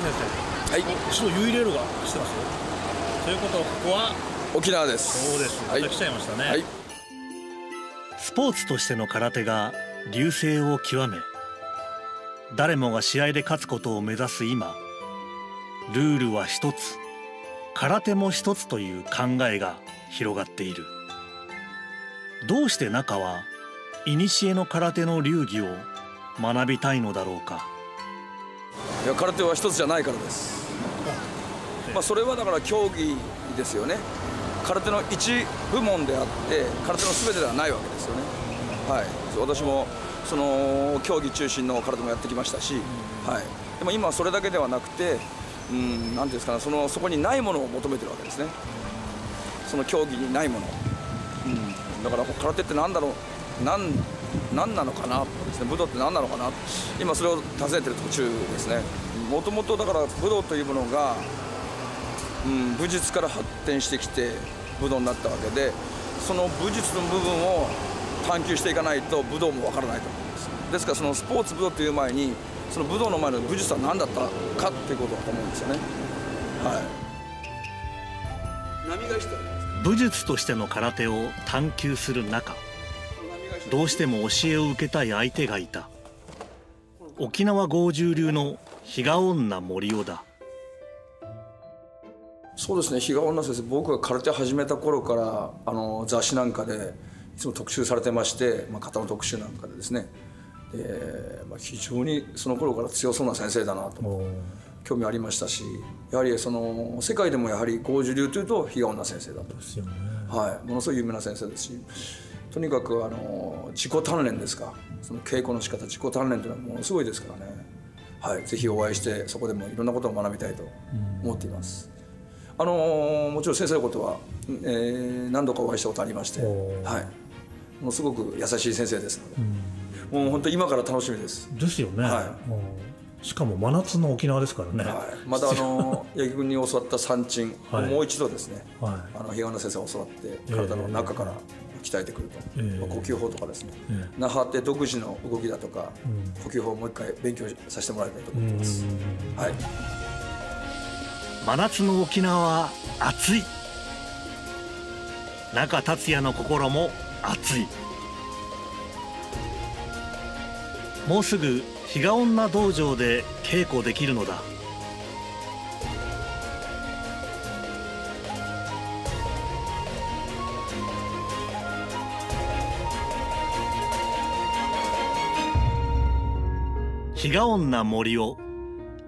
先生。はい。後ろユイレールが走ってます？よということはここは沖縄です。そうですまた来ちゃいましたね、はい、スポーツとしての空手が流星を極め誰もが試合で勝つことを目指す今ルールは一つ空手も一つという考えが広がっている。どうして中は古の空手の流儀を学びたいのだろうかいや空手は一つじゃないからです、まあ、それはだから競技ですよね。空手の一部門であって空手の全てではないわけですよね。はい。私もその競技中心の空手もやってきましたし、はい、でも今はそれだけではなくてうん何ていうんですかねそのそこにないものを求めてるわけですね。その競技にないもの、うん、だから空手って何だろう何何なのかな？ですね。武道って何なのかな？今それを尋ねてる途中ですね。もともとだから武道というものが、うん、武術から発展してきて武道になったわけでその武術の部分を探求していかないと武道もわからないと思います。ですからそのスポーツ武道という前にその武道の前の武術は何だったかっていうことだと思うんですよね。はい。波返し武術としての空手を探求する中どうしても教えを受けたい相手がいた。沖縄豪十流の比嘉女森尾だ。そうですね比嘉女先生僕が空手始めた頃からあの雑誌なんかでいつも特集されてまして、まあ、型の特集なんかでですね。で、まあ、非常にその頃から強そうな先生だなと興味ありましたしやはりその世界でもやはり豪十流というと比嘉女先生だと、ね、はい、ものすごい有名な先生ですしとにかくあの自己鍛錬ですか。その稽古の仕方自己鍛錬というのはものすごいですからね、はい、ぜひお会いしてそこでもいろんなことを学びたいと思っています。あのもちろん先生のことは、えー、何度かお会いしたことありまして、はい、ものすごく優しい先生ですので、うん、もう本当今から楽しみです。ですよね。はい。しかも真夏の沖縄ですからね、はい、またあの 八木君に教わった三鎮、はい、もう一度ですね、はい、あの日賀先生を教わって体の中から鍛えてくると、えー、呼吸法とかですね、えー、那覇って独自の動きだとか、うん、呼吸法をもう一回勉強させてもらいたいと思ってます。はい、真夏の沖縄は暑い。中達也の心も熱い。もうすぐ比嘉女道場で稽古できるのだ比嘉女森を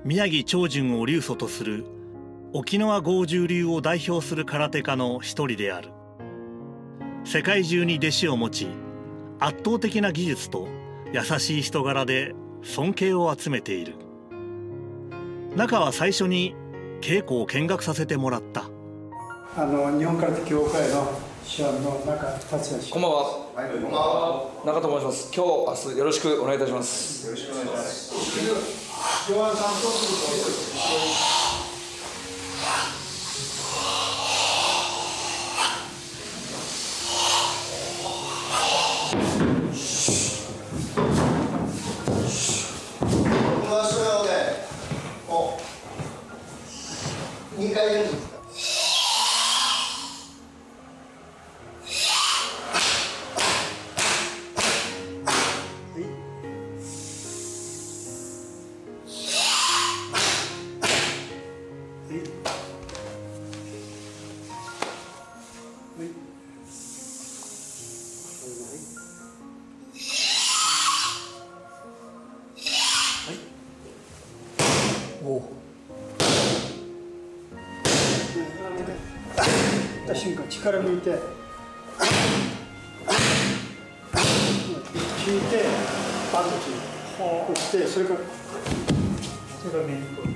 宮城長順を流祖とする沖縄豪十流を代表する空手家の一人である。世界中に弟子を持ち圧倒的な技術と優しい人柄で尊敬を集めている。中は最初に稽古を見学させてもらった。あの日本空手協会の中達也こんばんは。はい、こんばんは。中と申します。今日明日よろしくお願いいたします。よろしくお願いします。2回やるんですか瞬間力抜いて引いてバンと打ってそれからそれから右こう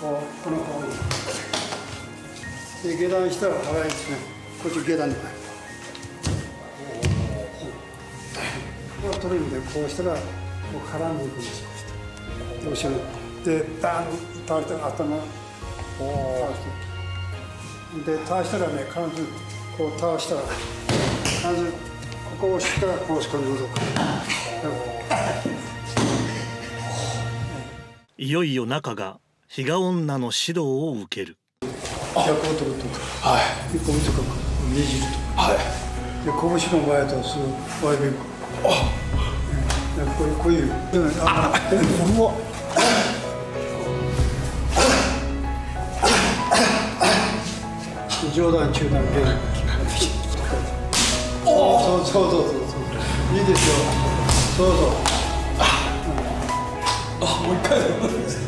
こうこの方にで下段したら早いですね。こっち下段に入る。これ取るんでこうしたらこう絡んでいくんですよ。後ろ。でバーン倒して頭で倒したらね必ずこう倒したら必ずここを押したらこうしこに戻るいよいよ中が比嘉女の指導を受ける。逆を取るとか、はい、でこう短くねじるとか、はい、で拳の場合だとすぐワイベンクあ、こういうこういう。ああ上段中段下段おおそうそうそうそう。いいですよ。そうそうあもう一回。